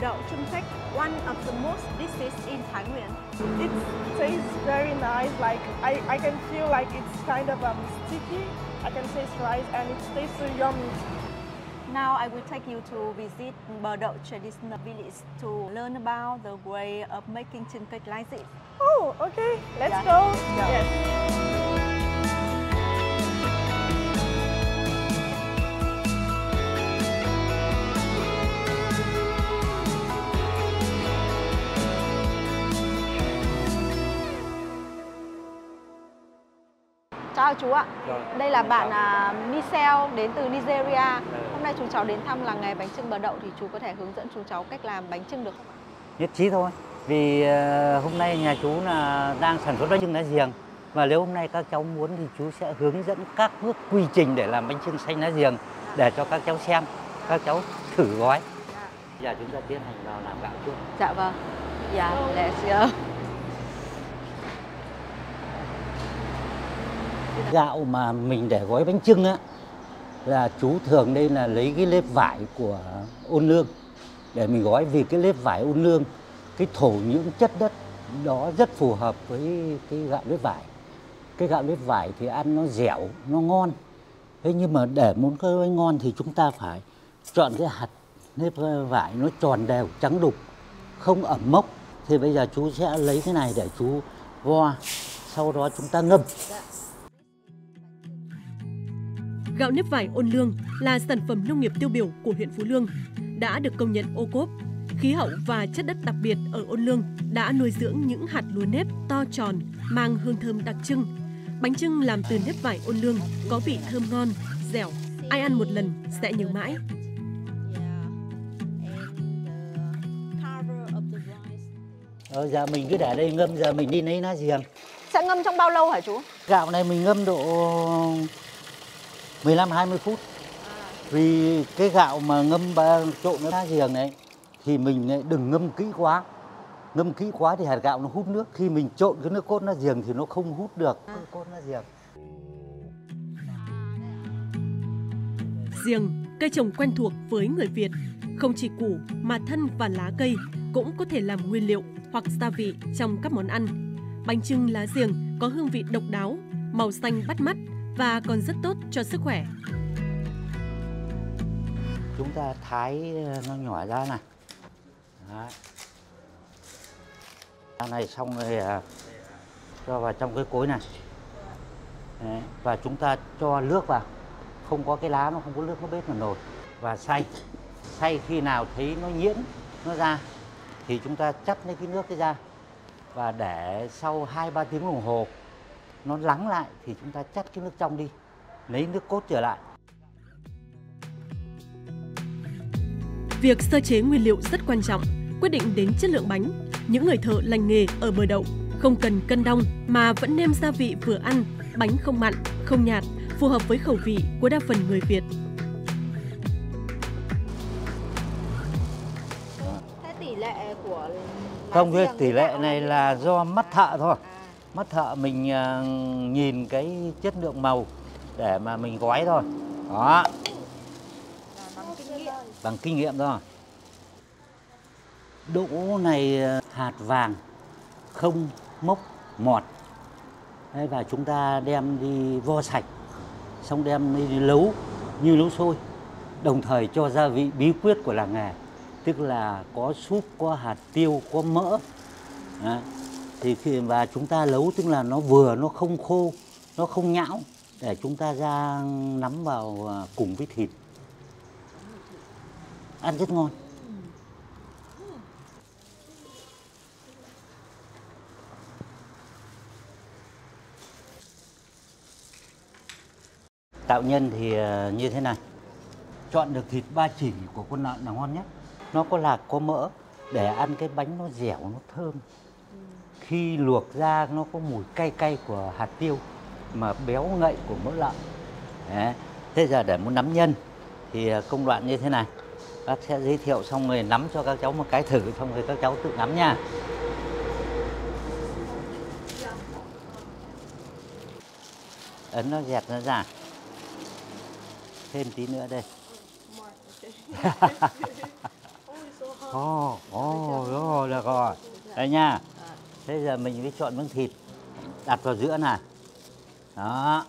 Trung Phách, one of the most dishes in Nguyên. It tastes very nice. Like I, I can feel like it's kind of um, sticky. I can taste rice and it tastes so yummy. Now I will take you to visit Đậu traditional village to learn about the way of making chin cake like this. Oh, okay. Let's Yeah. go. Yeah. Yes. Chào chú ạ. Rồi. Đây là bạn à, Michel đến từ Nigeria. Hôm nay chúng cháu đến thăm làng nghề bánh trưng Bờ Đậu thì chú có thể hướng dẫn chúng cháu cách làm bánh trưng được không ạ? nhất trí thôi vì ờ, hôm nay nhà chú là đang sản xuất bánh trưng lá giềng và nếu hôm nay các cháu muốn thì chú sẽ hướng dẫn các bước quy trình để làm bánh trưng xanh lá giềng để cho các cháu xem các cháu thử gói giờ chúng ta tiến hành vào làm gạo trước Dạ vâng. Dạ, let's go. Gạo mà mình để gói bánh trưng á, là chú thường đây là lấy cái lớp vải của ôn lương. Để mình gói vì cái lớp vải ôn lương, cái thổ nhưỡng chất đất đó rất phù hợp với cái gạo nếp vải. Cái gạo nếp vải thì ăn nó dẻo, nó ngon. Thế nhưng mà để muốn cái bánh ngon thì chúng ta phải chọn cái hạt nếp vải nó tròn đều, trắng đục, không ẩm mốc. Thì bây giờ chú sẽ lấy cái này để chú vo, sau đó chúng ta ngâm. Gạo nếp vải ôn lương là sản phẩm nông nghiệp tiêu biểu của huyện Phú Lương, đã được công nhận ô cốp. Khí hậu và chất đất đặc biệt ở ôn lương đã nuôi dưỡng những hạt lúa nếp to tròn, mang hương thơm đặc trưng. Bánh trưng làm từ nếp vải ôn lương có vị thơm ngon, dẻo, ai ăn một lần sẽ nhớ mãi. Ờ, giờ mình cứ để đây ngâm giờ mình đi lấy lá giềng Sẽ ngâm trong bao lâu hả chú? gạo này mình ngâm độ 15 20 phút. Vì cái gạo mà ngâm ba trộn với lá giềng này thì mình lại đừng ngâm kỹ quá. Ngâm kỹ quá thì hạt gạo nó hút nước. Khi mình trộn cái nước cốt lá giềng thì nó không hút được nước cốt lá giềng. Giềng, cây trồng quen thuộc với người Việt, không chỉ củ mà thân và lá cây cũng có thể làm nguyên liệu hoặc gia vị trong các món ăn. Bánh trưng lá giềng có hương vị độc đáo, màu xanh bắt mắt và còn rất tốt cho sức khỏe. chúng ta thái ờ, nó nhỏ ra này Đó. Này xong rồi ờ, cho vào trong cái cối này Đấy. và chúng ta cho nước vào không có cái lá, nó không có nước, nó bết vào nồi và xay xay khi nào thấy nó nhuyễn nó ra, thì chúng ta chắt lấy cái nước cái ra và để sau 2 3 tiếng đồng hồ nó lắng lại thì chúng ta chắt cái nước trong đi lấy nước cốt trở lại Việc sơ chế nguyên liệu rất quan trọng, quyết định đến chất lượng bánh. Những người thợ lành nghề ở bờ đậu không cần cân đong mà vẫn nêm gia vị vừa ăn, bánh không mặn, không nhạt, phù hợp với khẩu vị của đa phần người Việt. Thế tỷ lệ của Không, cái giềng tỷ lệ này là do mắt thợ thôi. Mắt thợ mình à, nhìn cái chất lượng màu để mà mình gói thôi. Đó, bằng kinh nghiệm. bằng kinh nghiệm thôi. Đỗ này à, hạt vàng, không mốc, mọt. Đấy, và chúng ta đem đi vo sạch, xong đem đi nấu như nấu sôi. Đồng thời cho gia vị bí quyết của làng nghề, tức là có súp, có hạt tiêu, có mỡ. Đấy. Thì khi và chúng ta nấu tức là nó vừa nó không khô, nó không nhão để chúng ta ra nắm vào à, cùng với thịt. Ăn rất ngon. Tạo nhân thì à, như thế này. Chọn được thịt ba chỉ của con lợn là ngon nhất. Nó có lạc, có mỡ để ăn cái bánh nó dẻo, nó thơm. Khi luộc ra nó có mùi cay cay của hạt tiêu mà béo ngậy của mỡ lợn. Đấy. Thế giờ để muốn nắm nhân thì à, công đoạn như thế này. Bác sẽ giới thiệu xong rồi nắm cho các cháu một cái thử xong rồi các cháu tự nắm nha. Ấn nó dẹt nó ra. Thêm tí nữa đây. Oh, it's so. Ồ, ồ, rồi, được rồi. Đây nha. Thế giờ mình mới chọn miếng thịt, đặt vào giữa này. Đó.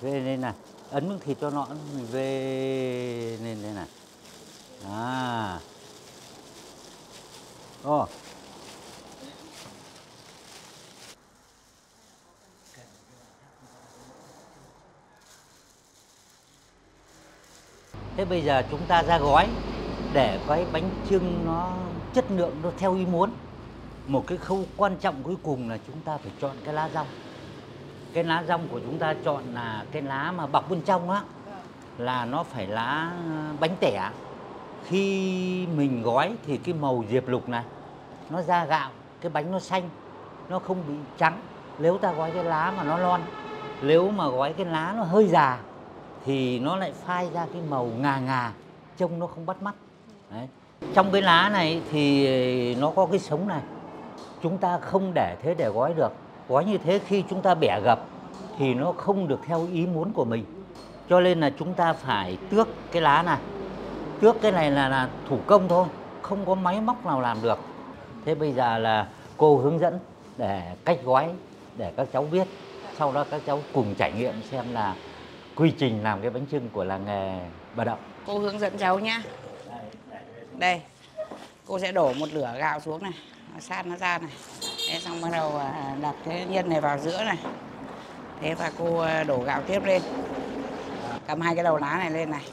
Về đây này. Ấn miếng thịt cho nó, về lên đây này. À. Ồ. Thế bây giờ chúng ta ra gói để cái bánh trưng nó chất lượng, nó theo ý muốn. Một cái khâu quan trọng cuối cùng là chúng ta phải chọn cái lá rong. Cái lá rong của chúng ta chọn là cái lá mà bọc bên trong á là nó phải lá ờ, bánh tẻ. Khi mình gói thì cái màu diệp lục này nó ra gạo, cái bánh nó xanh, nó không bị trắng. Nếu ta gói cái lá mà nó lon, nếu mà gói cái lá nó hơi già thì nó lại phai ra cái màu ngà ngà trông nó không bắt mắt Đấy. trong cái lá này thì nó có cái sống này chúng ta không để thế để gói được. Gói như thế khi chúng ta bẻ gập thì nó không được theo ý muốn của mình. Cho nên là chúng ta phải tước cái lá này. Tước cái này là, là thủ công thôi không có máy móc nào làm được. Thế bây giờ là cô hướng dẫn để cách gói để các cháu biết. Sau đó các cháu cùng trải nghiệm xem là quy trình làm cái bánh trưng của làng nghề Bà Đậu. Cô hướng dẫn cháu nhé Đây, cô sẽ đổ một lửa gạo xuống này, sát nó ra này. Thế xong bắt đầu à, đặt cái nhân này vào giữa này. Thế và cô à, đổ gạo tiếp lên. Cầm hai cái đầu lá này lên này.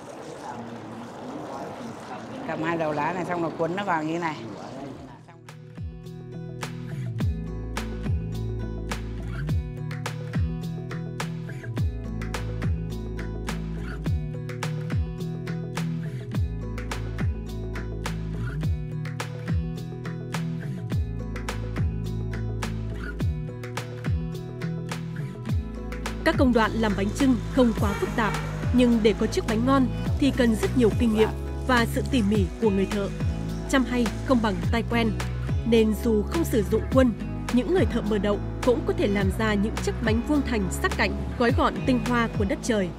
Cầm hai đầu lá này xong rồi cuốn nó vào như thế này. Các công đoạn làm bánh trưng không quá phức tạp, nhưng để có chiếc bánh ngon thì cần rất nhiều kinh nghiệm và sự tỉ mỉ của người thợ. Chăm hay không bằng tay quen, nên dù không sử dụng quân, những người thợ bờ đậu cũng có thể làm ra những chiếc bánh vuông thành sắc cạnh, gói gọn tinh hoa của đất trời.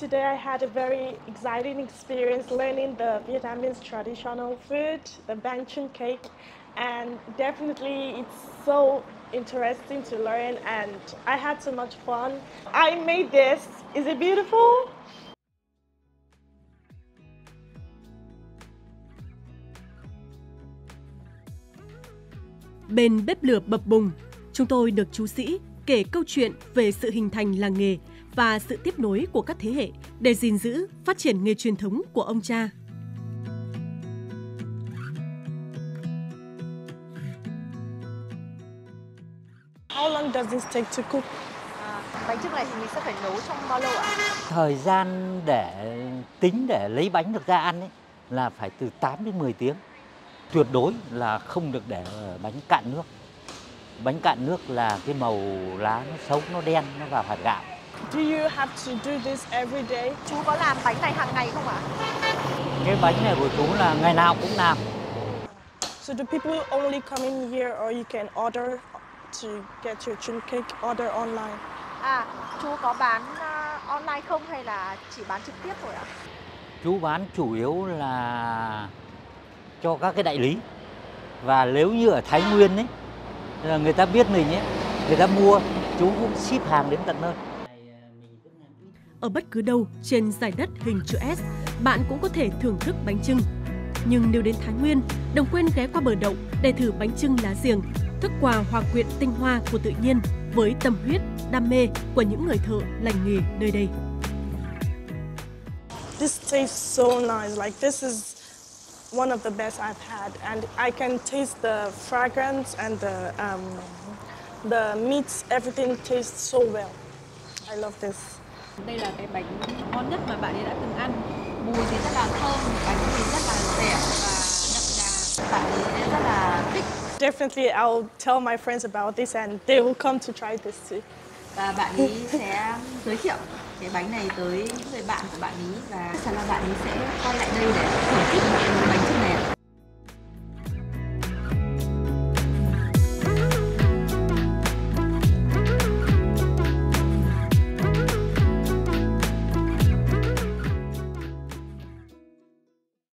Today I had a very exciting experience learning the Vietnamese traditional food, the bánh trưng cake, and definitely it's so interesting to learn and I had so much fun. I made this. Is it beautiful? Bên bếp lửa bập bùng, chúng tôi được chú sĩ kể câu chuyện về sự hình thành làng nghề và sự tiếp nối của các thế hệ để gìn giữ, phát triển nghề truyền thống của ông cha. How long does this take to cook? À, bánh trưng này thì mình sẽ phải nấu trong bao lâu ạ? Thời gian để tính để lấy bánh được ra ăn ấy là phải từ 8 đến 10 tiếng. Tuyệt đối là không được để bánh cạn nước. Bánh cạn nước là cái màu lá nó xấu, nó đen, nó vào hạt gạo. Do you have to do this every day? Chú có làm bánh này hàng ngày không ạ? Cái bánh này của chú là ngày nào cũng làm. So do people only come in here or you can order to get your chun cake order online? À, chú có bán uh, online không hay là chỉ bán trực tiếp thôi ạ? Chú bán chủ yếu là cho các cái đại lý. Và nếu như ở Thái Nguyên ấy, là người ta biết mình ấy, người ta mua, chú cũng ship hàng đến tận nơi. Ở bất cứ đâu trên giải đất hình chữ S, bạn cũng có thể thưởng thức bánh trưng. Nhưng nếu đến Thái Nguyên, đừng quên ghé qua bờ đậu để thử bánh trưng lá giềng, thức quà hòa quyện tinh hoa của tự nhiên với tâm huyết, đam mê của những người thợ lành nghề nơi đây. This tastes so nice. Like this is one of the best I've had, and I can taste the fragrance and the um, the meats. Everything tastes so well. I love this. Đây là cái bánh ngon nhất mà bạn ấy đã từng ăn. Mùi thì rất là thơm, bánh thì rất là dẻo và đậm đà. Bạn ấy rất là Definitely, I'll tell my friends about this, and they will come to try this too. và bạn ấy sẽ giới thiệu cái bánh này tới người bạn của bạn ấy và chắn là bạn ấy sẽ quay lại đây để thưởng thức bánh